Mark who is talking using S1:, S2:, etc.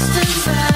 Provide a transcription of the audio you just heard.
S1: lost and.